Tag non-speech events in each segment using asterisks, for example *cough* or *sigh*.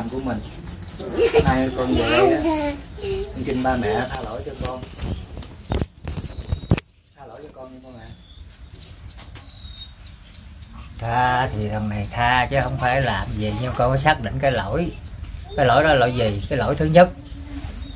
lầm của mình. Nay con về đây á con xin ba mẹ tha lỗi cho con. Tha lỗi cho con nha ba mẹ. Tha thì lần này tha chứ không phải làm gì nhưng con phải xác định cái lỗi. Cái lỗi đó là lỗi gì? Cái lỗi thứ nhất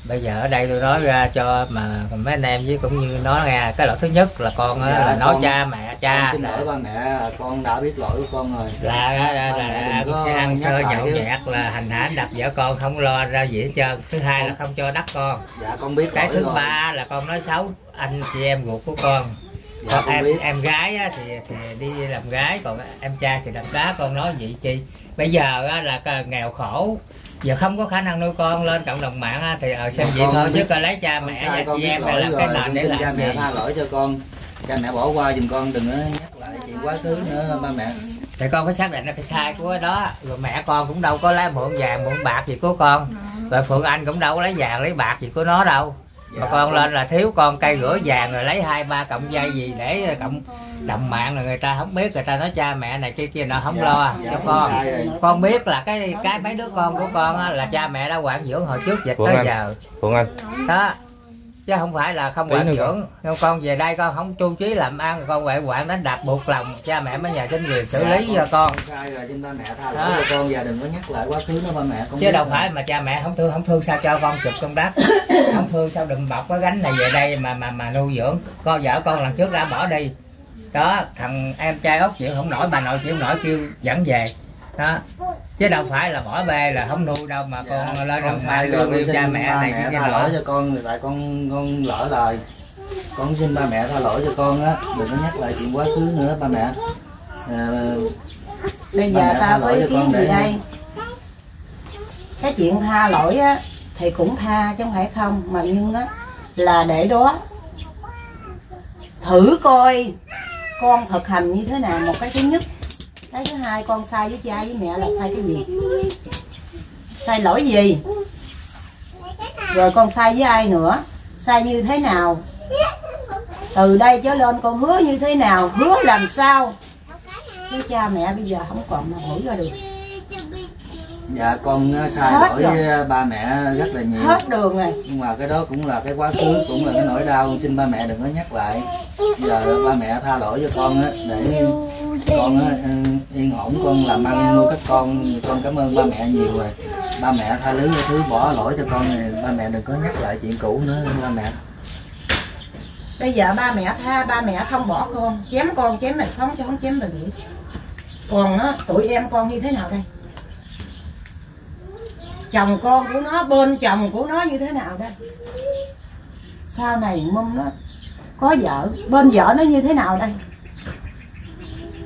bây giờ ở đây tôi nói ra cho mà mấy anh em với cũng như nói nghe cái lỗi thứ nhất là con Dạ, là nói con- cha mẹ con cha xin là lỗi ba mẹ con đã biết lỗi của con rồi. Là là, là, là, là cái ăn sơ nhậu nhẹt là hành hãn đập vợ con không lo ra gì hết trơn. Thứ hai là không cho đắc con. Dạ con biết cái thứ rồi. ba là con nói xấu anh chị em ruột của con. Dạ còn con em biết. em gái á, thì thì đi làm gái còn em trai thì làm cá con nói vậy chi. Bây giờ á, là cái nghèo khổ giờ không có khả năng nuôi con lên cộng đồng mạng á, thì ở xem vậy Con thôi chứ coi lấy cha mẹ sai và con chị em làm cái nền để xin cha làm mẹ tha lỗi cho con. Cha mẹ bỏ qua giùm con đừng có nhắc lại chuyện quá khứ nữa ba mẹ. Thì con phải xác định là cái sai của cái đó. Rồi mẹ con cũng đâu có lấy mượn vàng mượn bạc gì của con. Rồi phượng anh cũng đâu có lấy vàng lấy bạc gì của nó đâu mà Dạ, con lên là thiếu con cây rửa vàng rồi lấy hai ba cọng dây gì để cộng đồng mạng rồi người ta không biết người ta nói cha mẹ này kia kia nó không Dạ, lo dạ, cho con. con biết là cái cái mấy đứa con của con á, là cha mẹ đã quản dưỡng hồi trước dịch tới Anh. giờ. Phượng Anh. Đó chứ không phải là không quản dưỡng nhưng con về đây con không chu trí làm ăn con phải quản đánh đập buộc lòng. Cha mẹ mới nhờ chính quyền xử lý cho con. Sai rồi xin ba mẹ tha lỗi Đó. cho con và đừng có nhắc lại quá khứ nữa ba mẹ con chứ đâu phải mà cha mẹ không thương không thương sao cho con chụp con *coughs* đất không thương sao đùm bọc cái gánh này về đây mà mà mà nuôi dưỡng. Con vợ con lần trước đã bỏ đi. Đó thằng em trai út chịu không nổi bà nội chịu không nổi kêu dẫn về đó. Chứ đâu phải là bỏ bê là không nuôi đâu mà con Dạ, lên con lương con yêu xin cha mẹ ba này mẹ tha lỗi cho con tại con con lỡ lời. Con xin ba mẹ tha lỗi cho con á đừng có nhắc lại chuyện quá khứ nữa ba mẹ. À, bây Ba giờ mẹ tha tao có lỗi ý cho kiến con gì để- đây? Cái chuyện tha lỗi á thì cũng tha chứ không phải không mà nhưng á là để đó thử coi con thực hành như thế nào. Một cái thứ nhất cái thứ hai con sai với cha với mẹ là sai cái gì? Sai lỗi gì? Rồi con sai với ai nữa? Sai như thế nào? Từ đây trở lên con hứa như thế nào? Hứa làm sao? Chứ cha mẹ bây giờ không còn mà hỏi ra được. Dạ con á, sai Hết lỗi rồi. với ba mẹ rất là nhiều. Hết đường rồi. Nhưng mà cái đó cũng là cái quá khứ cũng là cái nỗi đau. Xin ba mẹ đừng có nhắc lại. Giờ ba mẹ tha lỗi cho con á để con á, ừ, yên ổn, con làm ăn nuôi các con. Con cảm ơn ba mẹ nhiều rồi. Ba mẹ tha thứ thứ, bỏ lỗi cho con này. Ba mẹ đừng có nhắc lại chuyện cũ nữa, ba mẹ. Bây giờ ba mẹ tha, ba mẹ không bỏ con. Chém con, chém mà sống chứ không chém mà nghỉ còn á, tụi em con như thế nào đây? Chồng con của nó, bên chồng của nó như thế nào đây? Sau này mâm nó có vợ, bên vợ nó như thế nào đây?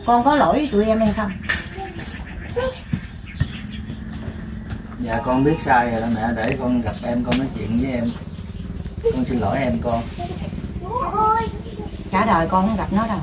Con có lỗi với tụi em hay không? Dạ con biết sai rồi đó mẹ. Để con gặp em con nói chuyện với em. Con xin lỗi em con. Cả đời con không gặp nó đâu.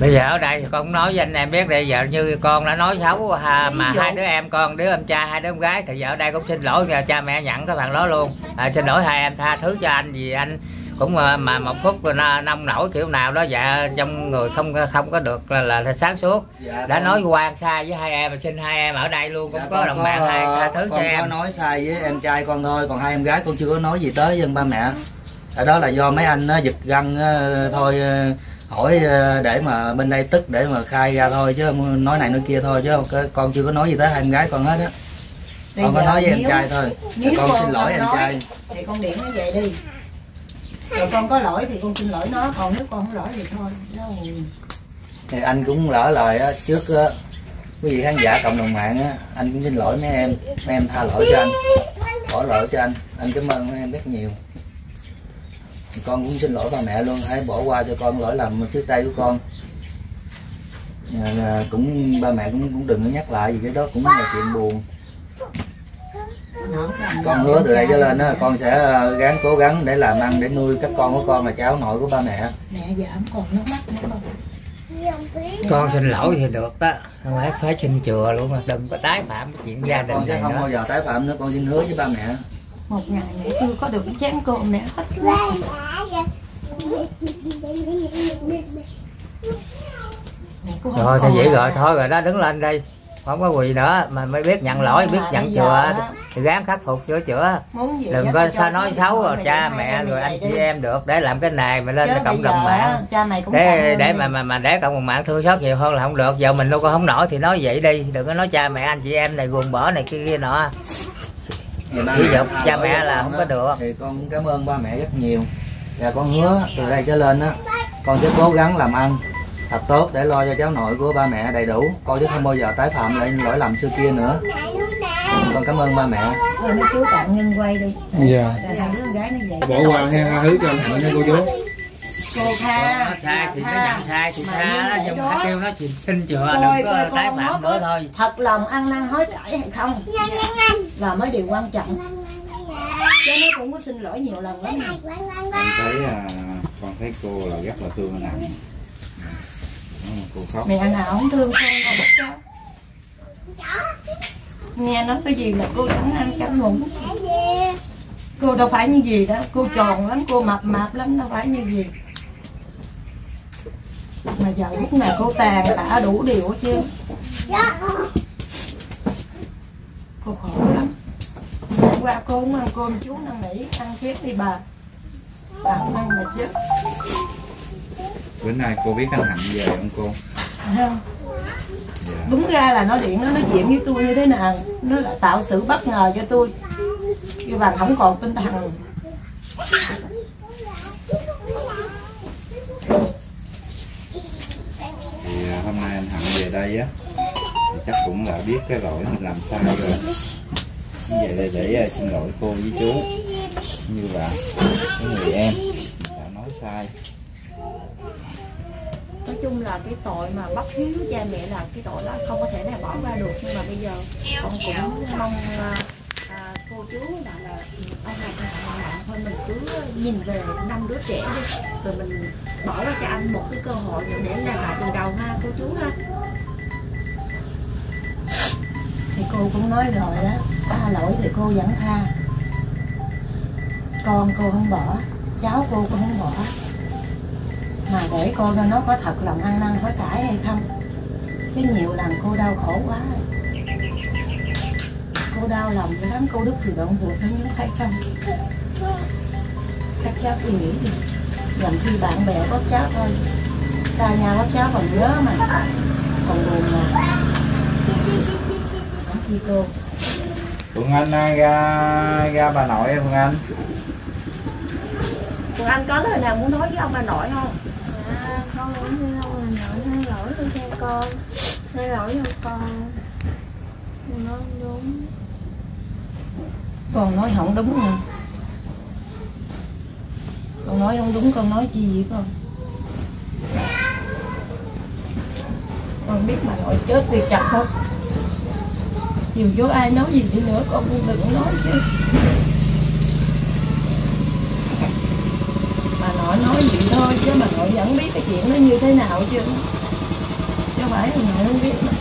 Bây giờ ở đây thì con cũng nói với anh em biết đây giờ như con đã nói xấu ha, mà Ví dụ. hai đứa em con đứa em trai hai đứa em gái thì giờ ở đây cũng xin lỗi cha mẹ nhận cái phần đó luôn. À, xin lỗi hai em tha thứ cho anh vì anh cũng ờ, mà một phút nông nổi kiểu nào đó. Dạ trong người không không có được là, là, sáng suốt. Dạ, đã con- nói quan sai với hai em xin hai em ở đây luôn cũng dạ, có con đồng bạn hai tha thứ cho con có em. nói sai với em trai con thôi còn hai em gái con chưa có nói gì tới dân ba mẹ. Ở đó là do mấy anh nó giật găng ờ, thôi ờ, hỏi ờ, để mà bên đây tức để mà khai ra thôi chứ không nói này nói kia thôi chứ không- con chưa có nói gì tới hai em gái con hết á. Con có nói với em nếu- trai thôi. Con con xin lỗi em nói, trai. thì con điện nó về đi rồi con có lỗi thì con xin lỗi nó còn nếu con không lỗi thì thôi nó thì anh cũng lỡ lời á trước á quý vị khán giả cộng đồng mạng á anh cũng xin lỗi mấy em mấy em tha lỗi cho anh bỏ lỗi cho anh anh cảm ơn mấy em rất nhiều. Con cũng xin lỗi ba mẹ luôn hãy bỏ qua cho con lỗi lầm trước đây của con. À, cũng ba mẹ cũng cũng đừng có nhắc lại gì cái đó cũng là chuyện buồn con hứa từ đây trở lên á con sẽ à, gắng cố gắng để làm ăn để nuôi các con của con là cháu nội của ba mẹ. Mẹ giờ không còn nước mắt nữa con. Con xin lỗi thì được đó không phải phải xin chừa luôn mà đừng có tái phạm cái chuyện gia đình con sẽ này không nữa. bao giờ tái phạm nữa con xin hứa với ba mẹ. Một ngày mẹ chưa có được chén cơm mẹ hết không rồi thì vậy rồi? Thôi rồi đó đứng lên đây không có quỳ nữa mà mới biết nhận lỗi biết Mà nhận chừa đó, thì gắng khắc phục sửa chữa. Đừng có sao nói xấu rồi cha mẹ rồi anh chị em được để làm cái này mà lên cho cộng đồng mạng. á, cha mày cũng để để mà mà mà để cộng đồng mạng thương xót nhiều hơn là không được. Giờ mình đâu có không nổi thì nói vậy đi. Đừng có nói cha mẹ anh chị em này ruồng bỏ này kia kia nọ. Ví mẹ dụ cha mẹ là không có được. thì con cảm ơn ba mẹ rất nhiều. Và con hứa từ đây trở lên á con sẽ cố gắng làm ăn thật tốt để lo cho cháu nội của ba mẹ đầy đủ. Con sẽ không bao giờ tái phạm lại lỗi lầm xưa kia nữa. Con cảm ơn ba mẹ. Thôi mấy chú tạm ngưng quay đi dạ. Rồi hai đứa con gái nó về bỏ qua tha thứ cho anh hạnh nha cô chú. Cô tha. Nó sai thì nó nhận sai thì tha nhưng mà phải kêu nó xin, xin chừa Coi, đừng có tái nó phạm nữa thôi. Thật lòng ăn năn hối cải hay không? Là mới điều quan trọng. Cho nó cũng có xin lỗi nhiều lần lắm con thấy à, con thấy cô là rất là thương anh hạnh nếu mẹ nào không thương con đâu bắt cháu nghe nói cái gì là cô chẳng ăn chẳng ngủ cô đâu phải như gì đó, cô tròn lắm, cô mập mạp lắm, đâu phải như gì. Mà giờ lúc này cô tàn tả đủ điều hết chưa cô khổ lắm. Hôm qua cô không ăn cơm chú năn nỉ ăn kiếp đi bà. Bà không ăn mà chết bữa nay cô biết anh hạnh về không cô? Không dạ. Đúng ra là nó điện nó nói chuyện với tôi như thế nào nó là tạo sự bất ngờ cho tôi. Như bà không còn tinh thần. Thì à, hôm nay anh hạnh về đây á thì chắc cũng đã biết cái lỗi mình làm sai rồi. Vậy để, để à, xin lỗi cô với chú. Như là cái người em đã nói sai chung là cái tội mà bất hiếu cha mẹ là cái tội đó không có thể nào bỏ qua được. Nhưng mà bây giờ con cũng mong à, à, cô chú là là ông này hạnh nặng thôi. Mình cứ nhìn về năm đứa trẻ đi rồi mình bỏ qua cho anh một cái cơ hội nữa để làm lại từ đầu ha cô chú ha. Thì cô cũng nói rồi đó có lỗi thì cô vẫn tha. Con cô không bỏ cháu cô cũng không bỏ mà để cô cho nó có thật lòng ăn năn hối cải hay không? Chứ nhiều lần cô đau khổ quá. Cô đau lòng dữ lắm cô đức thì động ruột nó nhớ hay không các cháu suy nghĩ đi. Làm khi bạn bè có cháu thôi xa nhau có cháu còn nhớ mà còn buồn mà. Không chi cô. Phương Anh à, ra ra bà nội em Phương Anh. Còn anh có lời nào muốn nói với ông bà nội không con cũng như không là nội thay lỗi cho cha con. Thay lỗi cho con. Con nói không đúng. Con nói không đúng nè con nói không đúng, con nói chi vậy con? Con biết mà nội chết thì chặt không. Chiều vô ai nói gì đi nữa, con cũng đừng nói chứ mà nội nói gì thôi chứ mà nội vẫn biết cái chuyện nó như thế nào chứ. Chứ phải là mẹ không biết. Mà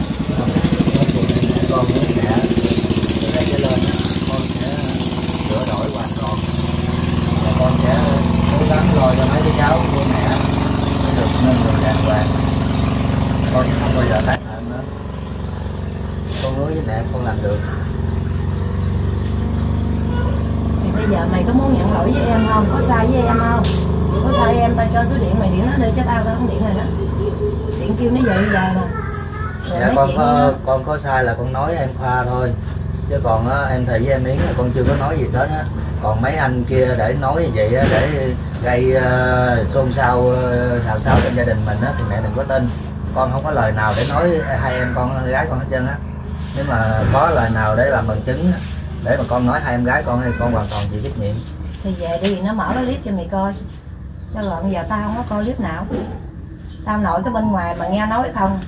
con với mẹ đây cái lên con sẽ sửa đổi hoàn toàn và con sẽ cố gắng lo cho mấy đứa cháu của mẹ nó được nên được đàng hoàng con sẽ không bao giờ tái phạm nữa con hứa với mẹ con làm được thì bây giờ mày có muốn nhận lỗi với em không? Có sai với em không? Có sai em tao cho số điện mày điện nó đi cho tao tao không điện rồi đó. Điện kêu nó bây giờ nè. Dạ con có con có sai là con nói em khoa thôi. Chứ còn á, em thị với em yến là con chưa có nói gì hết á. Còn mấy anh kia để nói như vậy á, để gây uh, xôn xao uh, xào xáo trong gia đình mình á thì mẹ đừng có tin. Con không có lời nào để nói hai em con gái con hết trơn á. Nếu mà có lời nào để làm bằng chứng á, để mà con nói hai em gái con thì con hoàn toàn chịu trách nhiệm. Thì về đi nó mở cái clip cho mày coi cho bây giờ tao không có coi clip nào. Tao nội cái bên ngoài mà nghe nói không.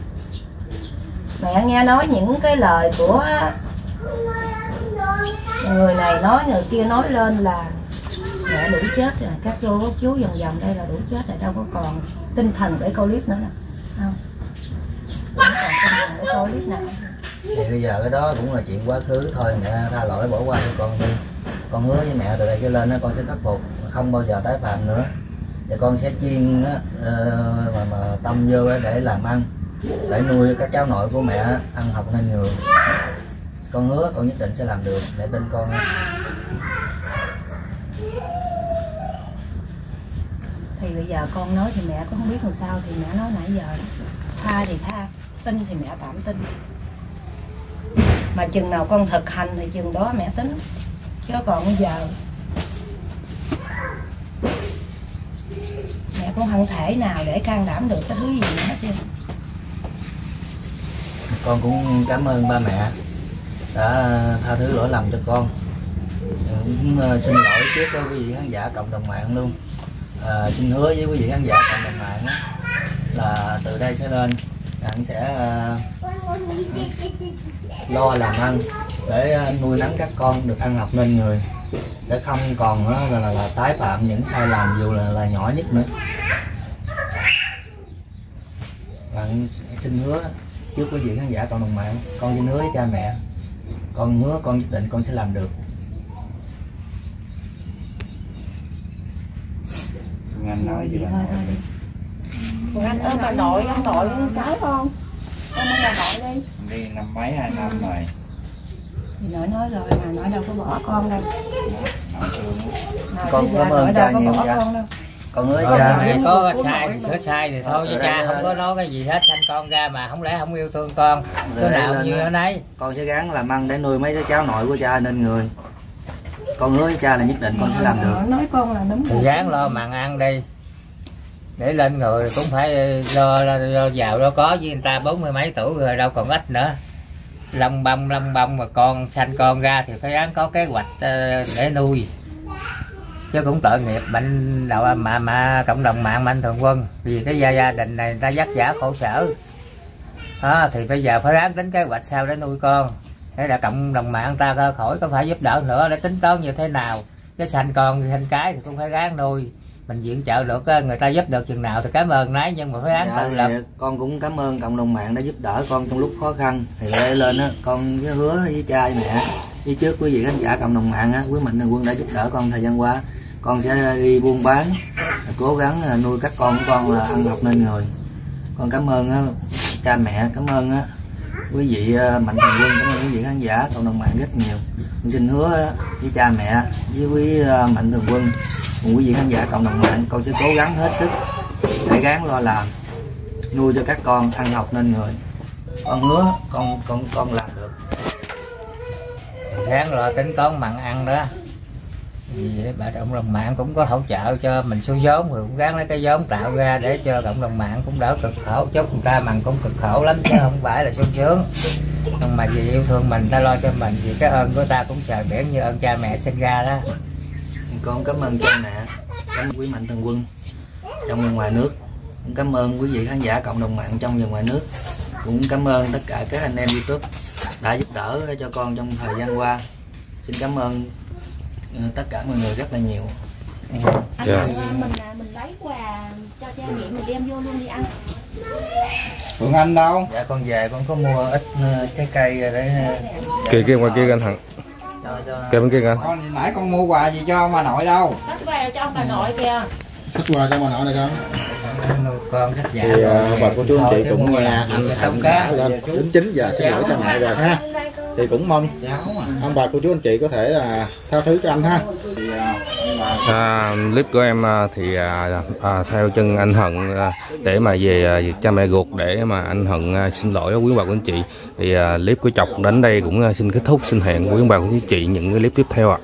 Mẹ nghe nói những cái lời của người này nói, người kia nói lên là mẹ đủ chết rồi, các cô các chú vòng vòng đây là đủ chết rồi, đâu có còn tinh thần để coi clip nữa nè không. Không còn tinh thần để coi clip nào. Thì bây giờ cái đó cũng là chuyện quá khứ thôi, mẹ tha lỗi bỏ qua cho con đi. Con hứa với mẹ từ đây cái lên đó con sẽ khắc phục không bao giờ tái phạm nữa thì con sẽ chiên á, ờ, mà, mà tâm vô để làm ăn để nuôi các cháu nội của mẹ ăn học nên người con hứa con nhất định sẽ làm được để tin con thì bây giờ con nói thì mẹ cũng không biết làm sao thì mẹ nói nãy giờ tha thì tha tin thì mẹ tạm tin. Mà chừng nào con thực hành thì chừng đó mẹ tính chứ còn bây giờ cũng không thể nào để can đảm được cái thứ gì hết trơn. Con cũng cảm ơn ba mẹ đã tha thứ lỗi lầm cho con. Cũng ờ, xin lỗi trước quý vị khán giả cộng đồng mạng luôn. À, xin hứa với quý vị khán giả cộng đồng mạng là từ đây sẽ lên anh sẽ ờ, lo làm ăn để nuôi nấng các con được ăn học nên người để không còn á, là, là, là tái phạm những sai lầm dù là, là nhỏ nhất nữa. Và anh xin hứa trước quý vị khán giả cộng đồng mạng con xin hứa với cha mẹ con hứa con nhất định con sẽ làm được. Anh nói gì thôi thôi đi. Anh ơi bà nội ông nội con cái con. Con mong bà nội đi. Đi năm mấy hai năm rồi thì nội nói rồi mà nội đâu có bỏ con đâu. Con cảm ơn cha đâu có nhiều bỏ dạ. con đâu. Con hứa với Con cha mẹ có sai thì mà. sửa sai thì thôi Từ cha không có nói cái gì hết sanh con ra mà không lẽ không yêu thương con. Đây nào như ở nấy con sẽ gắng làm ăn để nuôi mấy đứa cháu nội của cha nên người. Con hứa với cha là nhất định con sẽ làm được. Nói con là đúng thì gán lo mặn ăn đi. Để lên người cũng phải lo, lo, lo giàu lo có với người ta bốn mươi mấy tuổi rồi đâu còn ít nữa lông bông lông bông mà con sanh con ra thì phải ráng có kế hoạch ờ, để nuôi. Chứ cũng tội nghiệp bệnh đầu mà mà cộng đồng mạng mạnh thường quân. Vì cái gia gia đình này người ta vất vả khổ sở. Đó, thì bây giờ phải ráng tính kế hoạch sao để nuôi con. Thế là cộng đồng mạng ta khỏi có phải giúp đỡ nữa để tính toán như thế nào. Chứ sanh con sanh cái thì cũng phải ráng nuôi mình viện trợ được á, người ta giúp được chừng nào thì cảm ơn nấy nhưng mà phải ráng dạ, tự lập. con cũng cảm ơn cộng đồng mạng đã giúp đỡ con trong lúc khó khăn. Thì lên á con sẽ hứa với cha với mẹ với trước quý vị khán giả cộng đồng mạng á quý mạnh thường quân đã giúp đỡ con thời gian qua. Con sẽ đi buôn bán cố gắng à, nuôi các con của con là ăn học nên người. Con cảm ơn á, cha mẹ cảm ơn á, quý vị à, mạnh thường quân cảm ơn quý vị khán giả cộng đồng mạng rất nhiều. Con xin hứa với cha mẹ với quý mạnh thường quân cùng quý vị khán giả cộng đồng mạng, con sẽ cố gắng hết sức để gắng lo làm, nuôi cho các con ăn học nên người. Con hứa con con con làm được. Ráng lo tính toán mặn ăn đó. Vì bà cộng đồng mạng cũng có hỗ trợ cho mình số vốn, rồi cũng gắng lấy cái vốn tạo ra để cho cộng đồng mạng cũng đỡ cực khổ. Chứ người ta mặn cũng cực khổ lắm, chứ không phải là sung sướng. Nhưng mà vì yêu thương mình, ta lo cho mình thì cái ơn của ta cũng trời biển như ơn cha mẹ sinh ra đó con cảm ơn cha mẹ cảm ơn quý mạnh thường quân trong và ngoài nước. Cũng cảm ơn quý vị khán giả cộng đồng mạng trong và ngoài nước. Cũng cảm ơn tất cả các anh em youtube đã giúp đỡ cho con trong thời gian qua. Xin cảm ơn ờ, tất cả mọi người rất là nhiều. Anh Dạ. ơi, mình à, mình lấy quà cho cha mẹ mình đem vô luôn đi ăn Phượng Anh đâu? Dạ con về con có mua ít ờ, trái cây để ờ, kia kia ngoài kia anh hằng cho cho kia bên kia anh con thì nãy con mua quà gì cho bà nội đâu? Sách quà cho ông bà nội kìa. Thích quà cho bà nội này con. Thì à, bà cô chú anh chị cũng nghe anh cho hằng tống đã cá lên đến 9 giờ xin lỗi cha mẹ rồi ha. Thì cũng mong mà ông bà cô chú anh chị có thể là tha thứ cho anh ha. à, À, clip của em à, thì à, à, theo chân anh Hận à, để mà về à, cha mẹ ruột để mà anh Hận à, xin lỗi quý bà quý anh chị. Thì à, clip của chọc đến đây cũng à, xin kết thúc xin hẹn quý bà quý anh chị những cái clip tiếp theo ạ.